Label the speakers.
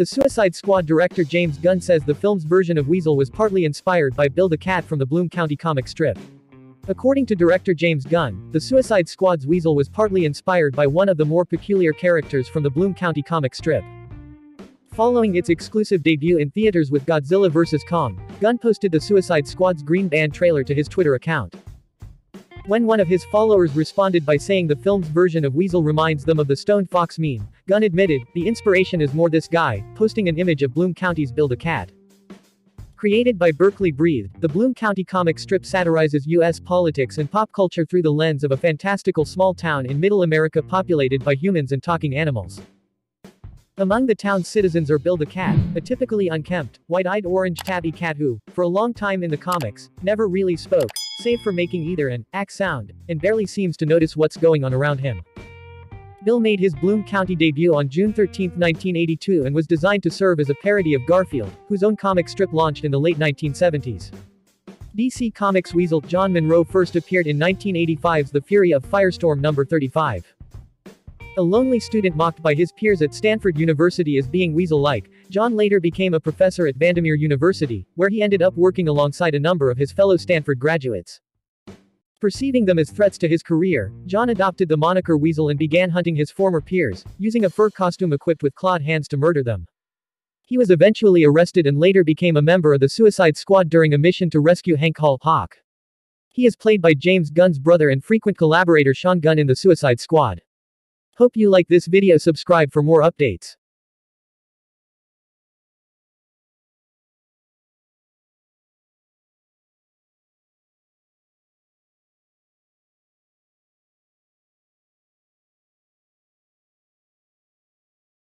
Speaker 1: The Suicide Squad director James Gunn says the film's version of Weasel was partly inspired by Bill the Cat from the Bloom County comic strip. According to director James Gunn, the Suicide Squad's Weasel was partly inspired by one of the more peculiar characters from the Bloom County comic strip. Following its exclusive debut in theaters with Godzilla vs. Kong, Gunn posted the Suicide Squad's Green Band trailer to his Twitter account. When one of his followers responded by saying the film's version of Weasel reminds them of the stoned fox meme, Gunn admitted, the inspiration is more this guy, posting an image of Bloom County's Bill the Cat. Created by Berkeley Breathed, the Bloom County comic strip satirizes U.S. politics and pop culture through the lens of a fantastical small town in middle America populated by humans and talking animals. Among the town's citizens are Bill the Cat, a typically unkempt, white-eyed orange tabby cat who, for a long time in the comics, never really spoke, save for making either an ack sound, and barely seems to notice what's going on around him. Bill made his Bloom County debut on June 13, 1982 and was designed to serve as a parody of Garfield, whose own comic strip launched in the late 1970s. DC Comics Weasel John Monroe first appeared in 1985's The Fury of Firestorm number 35. A lonely student mocked by his peers at Stanford University as being weasel-like, John later became a professor at Vandermeer University, where he ended up working alongside a number of his fellow Stanford graduates. Perceiving them as threats to his career, John adopted the moniker Weasel and began hunting his former peers, using a fur costume equipped with clawed hands to murder them. He was eventually arrested and later became a member of the Suicide Squad during a mission to rescue Hank Hall Hawk. He is played by James Gunn's brother and frequent collaborator Sean Gunn in the Suicide Squad. Hope you like this video subscribe for more updates.